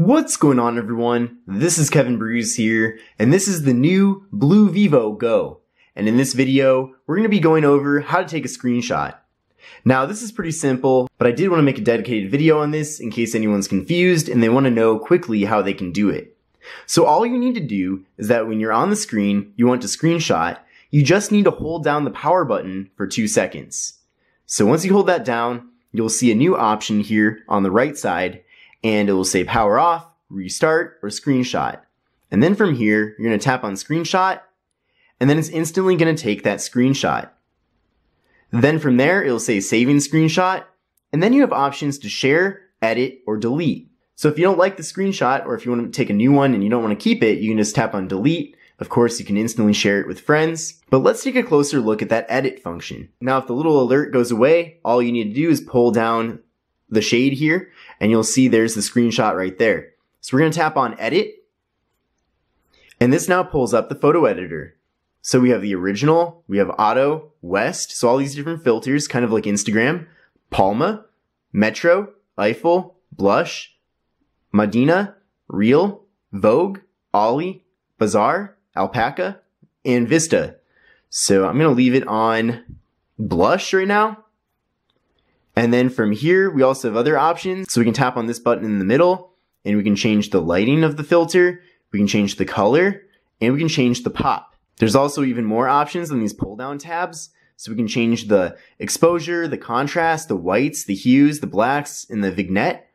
What's going on everyone? This is Kevin Breeze here, and this is the new BLU Vivo Go. And in this video, we're going to be going over how to take a screenshot. Now this is pretty simple, but I did want to make a dedicated video on this in case anyone's confused and they want to know quickly how they can do it. So all you need to do is that when you're on the screen, you want to screenshot, you just need to hold down the power button for two seconds. So once you hold that down, you'll see a new option here on the right side and it will say power off, restart, or screenshot. And then from here, you're going to tap on screenshot and then it's instantly going to take that screenshot. Then from there, it'll say saving screenshot and then you have options to share, edit, or delete. So if you don't like the screenshot or if you want to take a new one and you don't want to keep it, you can just tap on delete of course, you can instantly share it with friends, but let's take a closer look at that edit function. Now, if the little alert goes away, all you need to do is pull down the shade here and you'll see there's the screenshot right there. So we're going to tap on edit and this now pulls up the photo editor. So we have the original, we have auto, west, so all these different filters, kind of like Instagram, Palma, Metro, Eiffel, Blush, Modena, Real, Vogue, Ollie, Bazaar, Alpaca, and Vista. So I'm going to leave it on blush right now. And then from here, we also have other options. So we can tap on this button in the middle and we can change the lighting of the filter. We can change the color and we can change the pop. There's also even more options in these pull down tabs. So we can change the exposure, the contrast, the whites, the hues, the blacks, and the vignette.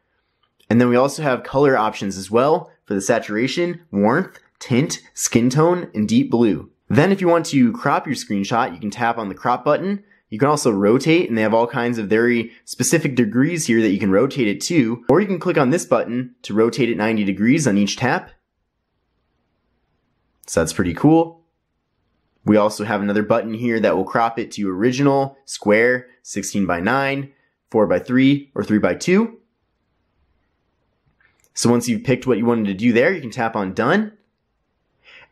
And then we also have color options as well for the saturation, warmth, tint, skin tone, and deep blue. Then if you want to crop your screenshot, you can tap on the crop button. You can also rotate and they have all kinds of very specific degrees here that you can rotate it to. Or you can click on this button to rotate it 90 degrees on each tap. So that's pretty cool. We also have another button here that will crop it to original, square, 16 by 9, 4 by 3, or 3 by 2. So once you've picked what you wanted to do there, you can tap on done.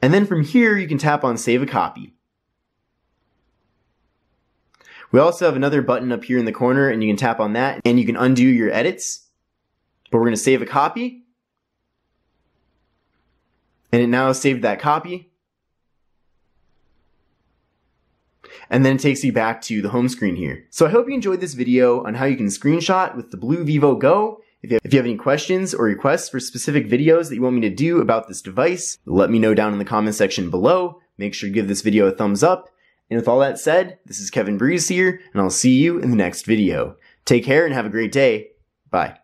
And then from here, you can tap on Save a Copy. We also have another button up here in the corner and you can tap on that and you can undo your edits. But we're going to save a copy. And it now saved that copy. And then it takes you back to the home screen here. So I hope you enjoyed this video on how you can screenshot with the BLU Vivo Go if you, have, if you have any questions or requests for specific videos that you want me to do about this device, let me know down in the comment section below. Make sure to give this video a thumbs up. And with all that said, this is Kevin Breeze here, and I'll see you in the next video. Take care and have a great day. Bye.